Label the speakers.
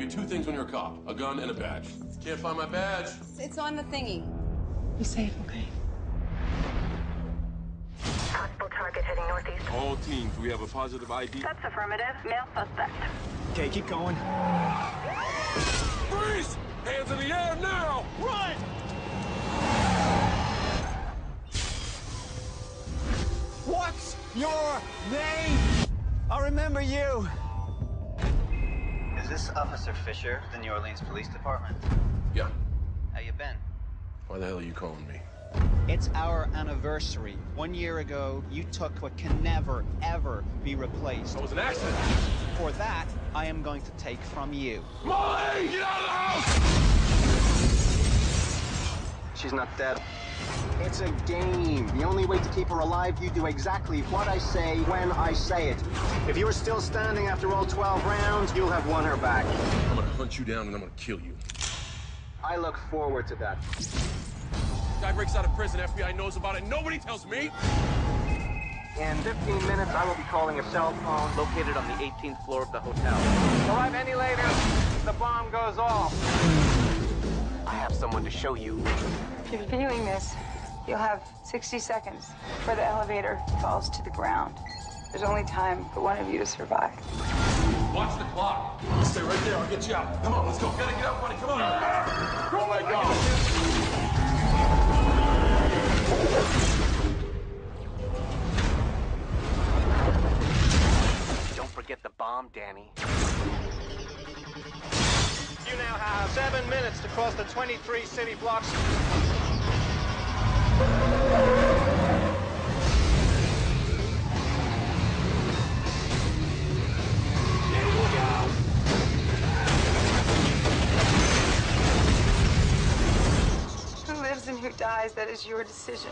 Speaker 1: you two things when you're a cop a gun and a badge. Can't find my badge.
Speaker 2: It's on the thingy.
Speaker 3: Be safe, okay?
Speaker 4: Possible target heading northeast.
Speaker 1: All teams, we have a positive ID.
Speaker 4: That's affirmative. Male suspect.
Speaker 5: Okay, keep going.
Speaker 1: Freeze! Hands in the air now!
Speaker 5: Run! What's your name? I remember you.
Speaker 6: Is this Officer Fisher, the New Orleans Police Department?
Speaker 1: Yeah.
Speaker 6: How you been?
Speaker 1: Why the hell are you calling me?
Speaker 5: It's our anniversary. One year ago, you took what can never, ever be replaced.
Speaker 1: That was an accident.
Speaker 5: For that, I am going to take from you.
Speaker 1: Molly! Get out of the house!
Speaker 7: She's not dead. It's a game. The only way to keep her alive, you do exactly what I say when I say it. If you are still standing after all 12 rounds, you'll have won her back.
Speaker 1: I'm gonna hunt you down and I'm gonna kill you.
Speaker 7: I look forward to that.
Speaker 1: Guy breaks out of prison, FBI knows about it, nobody tells me!
Speaker 7: In 15 minutes, I will be calling a cell phone
Speaker 8: located on the 18th floor of the hotel.
Speaker 7: Arrive any later, the bomb goes off.
Speaker 8: I have someone to show you.
Speaker 2: If you're viewing this, you'll have 60 seconds before the elevator falls to the ground. There's only time for one of you to survive.
Speaker 1: Watch the clock. Stay right there, I'll get you out. Come on, let's go. Gotta get out, buddy, come on. Oh my god!
Speaker 8: Don't forget the bomb, Danny.
Speaker 7: You now have seven minutes to cross the 23 city blocks.
Speaker 2: Who lives and who dies, that is your decision.